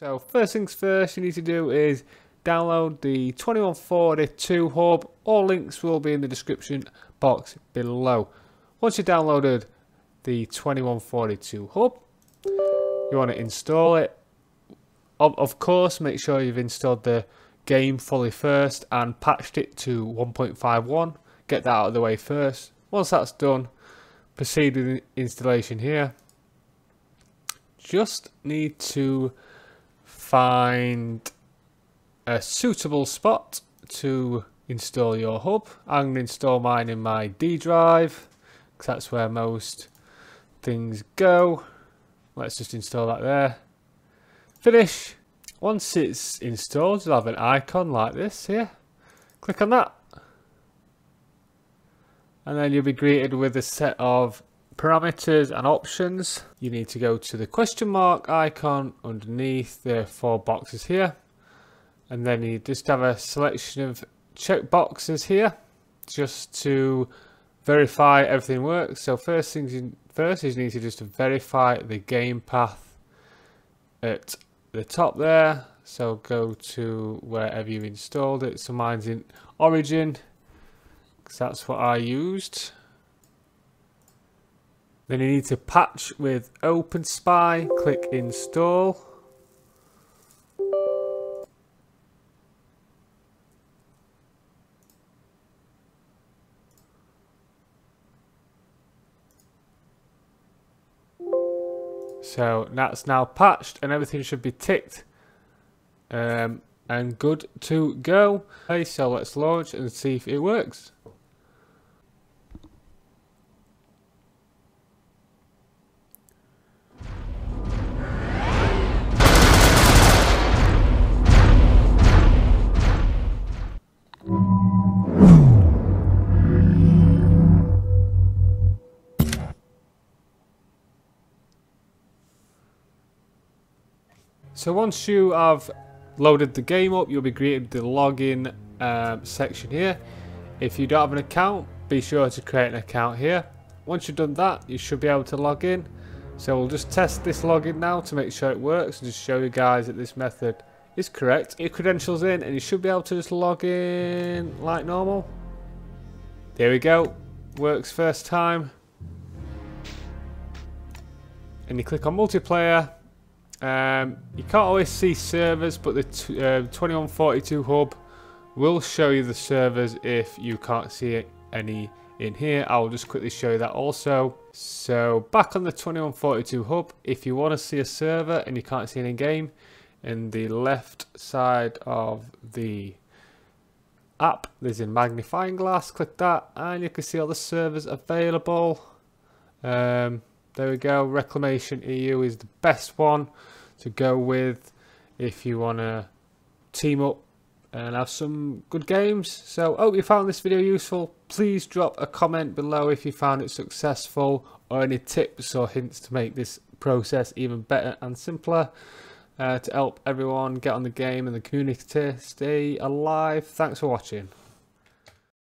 So first things first you need to do is download the 2142 hub. All links will be in the description box below. Once you've downloaded the 2142 hub, you want to install it. Of course, make sure you've installed the game fully first and patched it to 1.51. Get that out of the way first. Once that's done, proceed with the installation here. Just need to find a suitable spot to install your hub. I'm going to install mine in my D drive because that's where most things go. Let's just install that there. Finish. Once it's installed, you'll have an icon like this here. Click on that. And then you'll be greeted with a set of parameters and options. You need to go to the question mark icon underneath the four boxes here. And then you just have a selection of check boxes here just to verify everything works. So first things you, first is you need to just verify the game path at the top there. So go to wherever you installed it. So mine's in Origin because that's what I used. Then you need to patch with OpenSpy, click install. So that's now patched and everything should be ticked um, and good to go. Okay, so let's launch and see if it works. So once you have loaded the game up, you'll be greeted with the login um, section here. If you don't have an account, be sure to create an account here. Once you've done that, you should be able to log in. So we'll just test this login now to make sure it works and just show you guys that this method is correct. Your credentials in and you should be able to just log in like normal. There we go. Works first time. And you click on multiplayer um, you can't always see servers, but the uh, 2142 hub will show you the servers if you can't see any in here. I'll just quickly show you that also. So back on the 2142 hub, if you want to see a server and you can't see any game, in the left side of the app, there's a magnifying glass. Click that and you can see all the servers available. Um, there we go. Reclamation EU is the best one to go with if you want to team up and have some good games. So hope you found this video useful. Please drop a comment below if you found it successful or any tips or hints to make this process even better and simpler. Uh, to help everyone get on the game and the community stay alive. Thanks for watching.